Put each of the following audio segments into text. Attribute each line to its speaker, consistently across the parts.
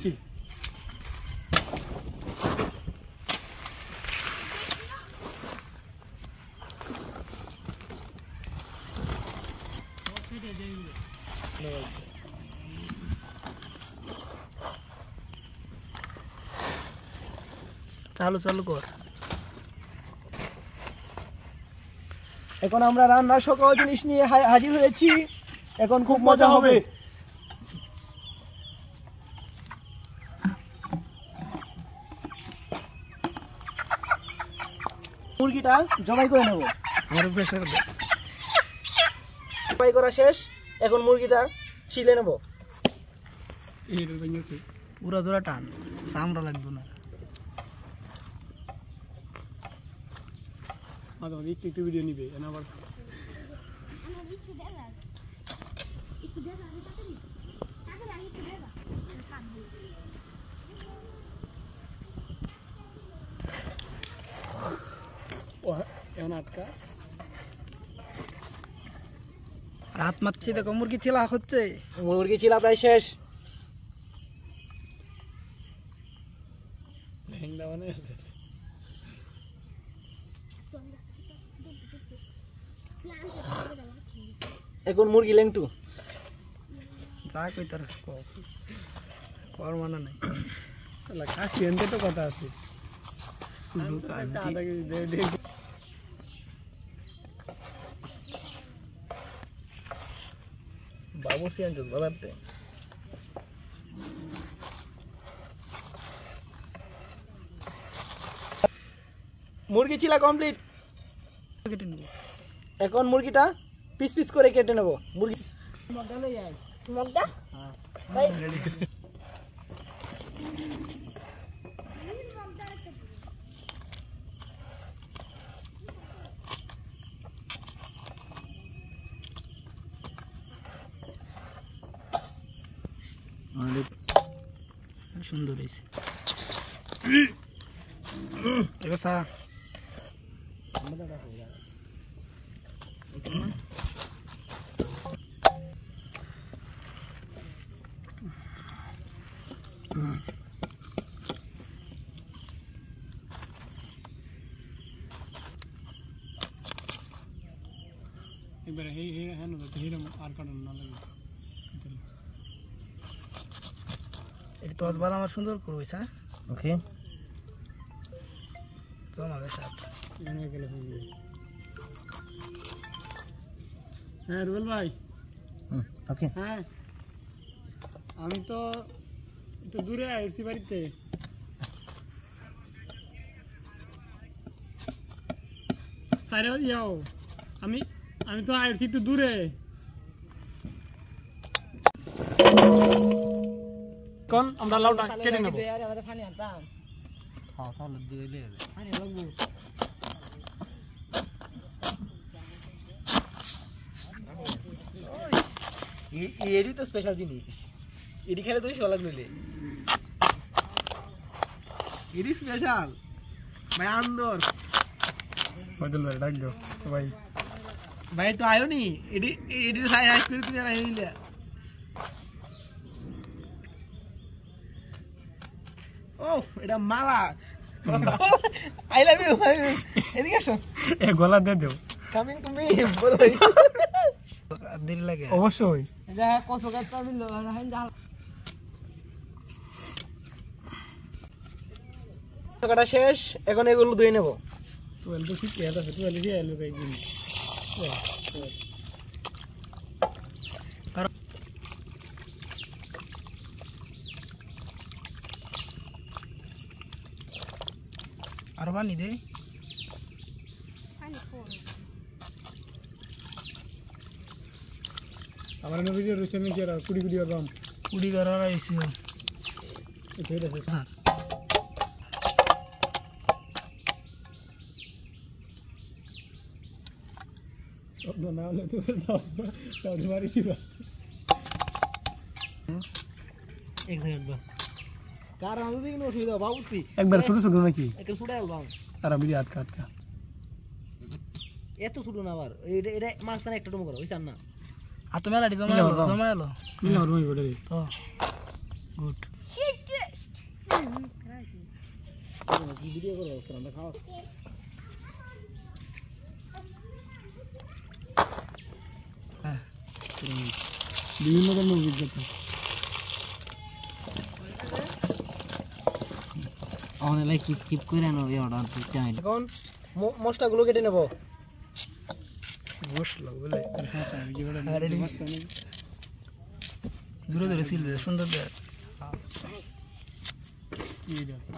Speaker 1: আনছি
Speaker 2: চালু চালু কর। এখন আমরা রান্নার সকল জিনিস নিয়ে হাজির হয়েছি। এখন খুব মজা হবে। মুরগিটা জবাই করে নেব। জবাই করা শেষ এখন মুরগিটা ছিলে নেব। উড়া জোড়া টান চামড়া লাগবে না।
Speaker 1: একটু একটু ভিডিও নিবে এনে আবার ও এমন আটকা
Speaker 2: রাত মারছি দেখো মুরগি চিলা হচ্ছে। মুরগি চিলা প্রায় শেষ।
Speaker 1: মানে
Speaker 2: এখন মুরগি লেংটু? যা কই তার কর মানা নাই।
Speaker 1: কাশি এনতে তো কথা আছে।
Speaker 2: বাবু সিয়ান চল বাজাতে মুরগি চিলা কমপ্লিট কেটে নেব। এখন মুরগিটা পিস পিস করে কেটে নেব। মুরগি
Speaker 3: মগদা
Speaker 2: সুন্দর
Speaker 1: হে হ্যাঁ না হিরম আর কারণ না লাগে।
Speaker 2: এটা তো আজবাল আমার সুন্দর করব হ্যাঁ
Speaker 4: ওকে।
Speaker 2: তোমাদের সাথে
Speaker 1: এখানে গেলে হবে হ্যাঁ রুবেল ভাই
Speaker 4: ওকে
Speaker 1: হ্যাঁ আমি তো একটু দূরে আসছি বাড়িতে সাইডে যাও আমি আমি তো আসছি একটু দূরে কোন আমরা লাউটা কেটে নেবো
Speaker 2: আমাদের ফানি আনতাম
Speaker 4: খাওয়া
Speaker 2: এডি তো স্পেশাল জিনিস। এডি খেলে তুমি ভালো লাগলে এডি স্পেশাল ভাই আন্দর।
Speaker 1: বদল ভাই ডাক ভাই
Speaker 2: ভাই তো আয়ো নি। এডি এডি সাই করে তুমি নিলে ও এটা মালা। আই লাভ ইউ এদিকে আসো।
Speaker 1: এ গলা দিয়ে দেও।
Speaker 2: কামিং টু মি বলো ভাই। দেরি লাগে?
Speaker 1: অবশ্যই।
Speaker 2: এটা কত গাছটা মিললো হাইন জাল কাটা শেষ এখন এগুলো ধুয়ে নেব।
Speaker 1: টুয়েলভ তো ঠিক আছে টুয়েলভ দিয়ে এলো এই জিনিস
Speaker 2: আর পানি দে
Speaker 1: আমার ভিডিও রয়েছে আমি কি আর কুড়ি কুড়ি বাম
Speaker 2: কুড়ি করার আইসি
Speaker 1: ঠিক আছে
Speaker 2: স্যার
Speaker 1: শব্দ না হলে তো শব্দ মারি দিবা
Speaker 2: এক সেকেন্ড বা কার আমাদের দিকে অসুবিধা বাবুতি
Speaker 1: একবার ছোট ছোট নাকি
Speaker 2: একটা ছুটে আলবাম
Speaker 1: তারা বিড়ি আটকা আটকা
Speaker 2: এত ছোট না আবার এটা এটা মাঝখানে একটা টুমো করো বুঝছেন না আর তুমি আলাটি জমা এলো জমা এলো
Speaker 1: নিলাম রুমি বলে
Speaker 2: তো গুড
Speaker 3: Shit,
Speaker 4: ভিডিও করে আমরা খাওয়া
Speaker 1: বিভিন্ন ধরনের অভিজ্ঞতা
Speaker 2: আমাদের লাইক স্কিপ করে নো এই অর্ডার দিতে হয়
Speaker 4: এখন ম- মশলাগুলো কেটে নেব। মশলা বলে। দূরে দূরে সিলবে সুন্দর দেখ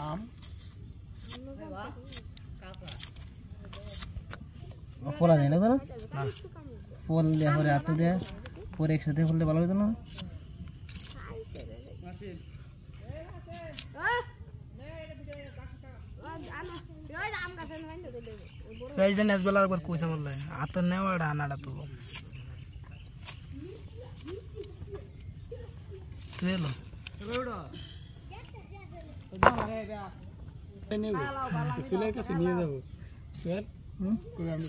Speaker 1: আম।
Speaker 2: পোলা যায় না তো পোল দেওয়া পরে হাতে দেয়া পরে একসাথে করলে ভালো হতো না
Speaker 4: প্রাইজটা নেক্সট বেলা একবার কইসা বললে হাতের নেওয়া এটা আনাটা তো তুই এলো?
Speaker 1: স্কুলের কাছে নিয়ে যাব স্যার আমি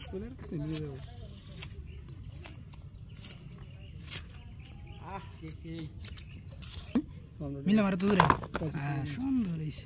Speaker 4: সুন্দর হয়েছে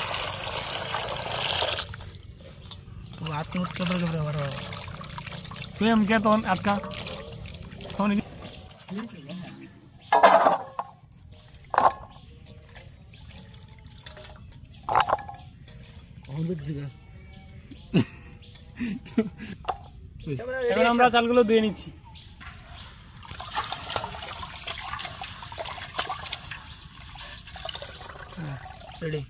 Speaker 4: হাত মুট কেবল কেবল বড়
Speaker 1: তুই আমাকে তখন আটকা তখন এখন আমরা চালগুলো দিয়ে নিচ্ছি
Speaker 4: রেডি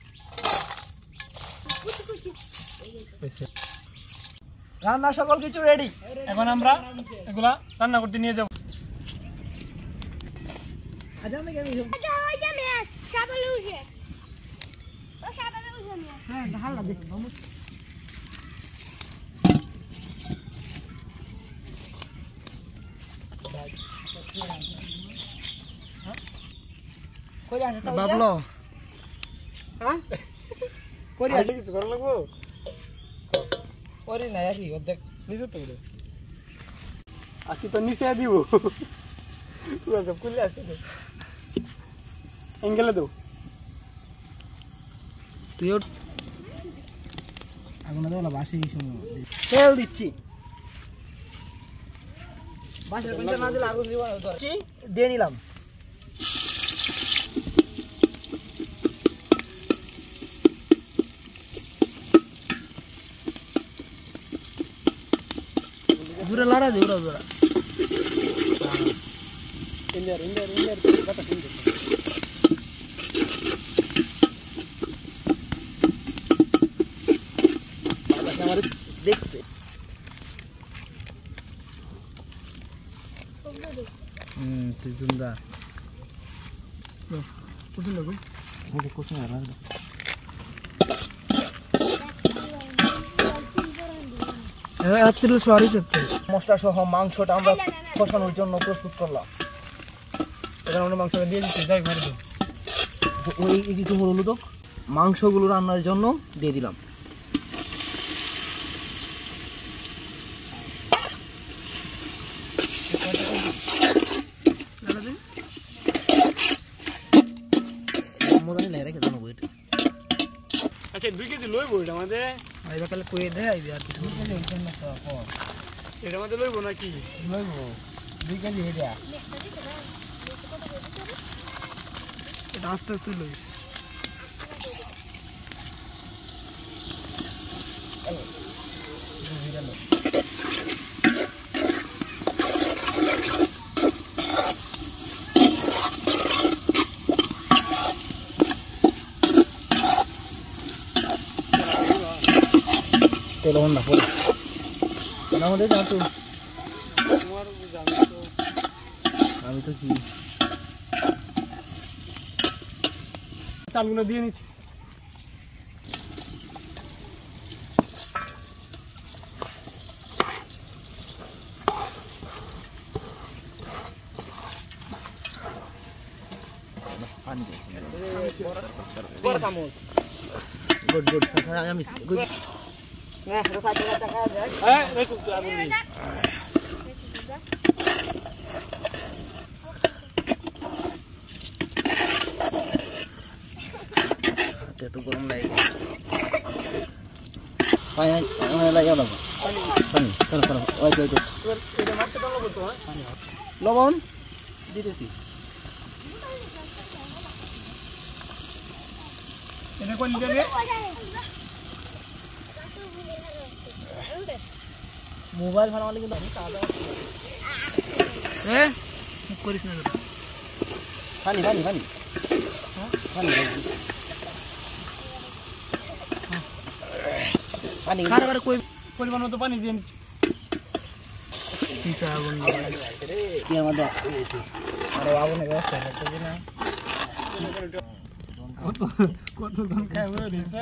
Speaker 4: রান্না সকল কিছু রেডি
Speaker 1: এখন আমরা এগুলা রান্না করতে নিয়ে যাব।
Speaker 4: বাবলো। হ্যাঁ? করি
Speaker 1: কিছু করা লাগবো?
Speaker 4: করি না একই অর্ধেক
Speaker 1: নিচে তো ওটা আজকে তো নিচে দিব তুই সব খুলে আসে এঙ্গেলে দেবো
Speaker 4: তুইও
Speaker 2: আগুন দেওয়া বাসি কিছু
Speaker 4: তেল দিচ্ছি বাসের পিঠে না দিলে আগুন দিব না তো। দিচ্ছি, দিয়ে নিলাম দূরে লড়া দে ওরা ওরা
Speaker 1: ইন্ডিয়ার ইন্ডিয়ার ইন্ডিয়ার কথা শুনবে
Speaker 4: আমার দেখছে
Speaker 2: হুম তুই জুন্দা
Speaker 1: কোথায় লাগো
Speaker 2: কোথায় রাখবে
Speaker 4: মশলা সহ মাংসটা আমরা কষানোর জন্য প্রস্তুত করলাম।
Speaker 1: এখানে আমরা মাংসটা দিয়ে দিচ্ছি যাই
Speaker 4: ওই কিছু মাংসগুলো রান্নার জন্য দিয়ে দিলাম।
Speaker 1: আচ্ছা দুই কেজি লইবো এটা আমাদের।
Speaker 4: আইবা কালে কয়ে দে আইবি আর কিছু।
Speaker 1: এটা আমাদের লইবো নাকি?
Speaker 2: দুই কেজি এটা
Speaker 4: এটা আস্তে আস্তে লই
Speaker 2: হন্ডা পরে Nama dia
Speaker 1: jangan tu. Nama
Speaker 2: dia jangan tu.
Speaker 1: Nama tu si.
Speaker 4: Calon
Speaker 2: nadi ni. Good, good.
Speaker 1: Nah, rupa tengah-tengah aja. Eh,
Speaker 2: aku kelar ini. Dia tu kurang lagi. Pani, pani lagi apa? Pani,
Speaker 1: pani, kalau kalau, oke oke. Kita
Speaker 4: mati
Speaker 2: dong
Speaker 1: lo butuh. Lobon,
Speaker 4: di sini. Ini kau ni dia. আমি তাজা হ্যাঁ মুখ করিস না
Speaker 2: পানি পানি পানি পানি পানি
Speaker 4: খারাপ করে কই
Speaker 1: পরিমাণ মতো পানি দিয়ে
Speaker 4: চিতা আগুন
Speaker 2: কি এর মধ্যে
Speaker 4: আরে আগুনের ব্যবস্থা করতে না
Speaker 1: কত জন খায় বলে দিছে?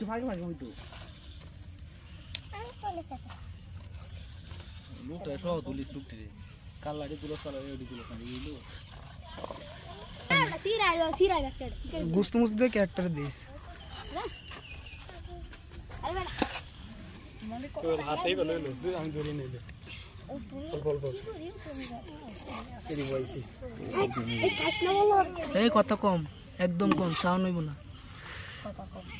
Speaker 2: একটু ফাঁকে ফাঁকে হইতো লোকটা সহ তুলিস রে। তুলো তুলো
Speaker 3: আছে।
Speaker 4: গুস্ত দিয়ে ক্যারেক্টার দিস।
Speaker 1: তোর হাতেই আমি ধরে নিলে
Speaker 3: এই
Speaker 4: কথা কম। একদম কম সাউন্ড হইব না।
Speaker 1: আগে দে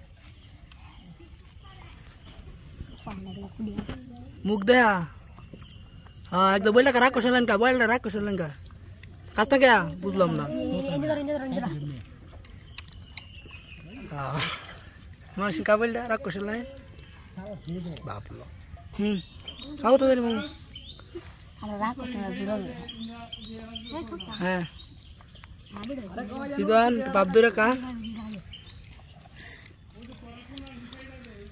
Speaker 4: দেয়া হ্যাঁ একদম বললা কা রাগ করছিলেন কা বললা রাগ করছিলেন কা কাজটা কে বুঝলাম না মাসি কা বললা রাগ করছিলেন বাপলো হুম খাও তো দেরি মামু
Speaker 3: আরে রাখ করছ না জুড়ো
Speaker 4: হ্যাঁ ইদান বাপ ধরে কা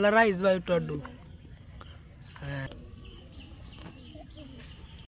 Speaker 4: Polarize by Todo.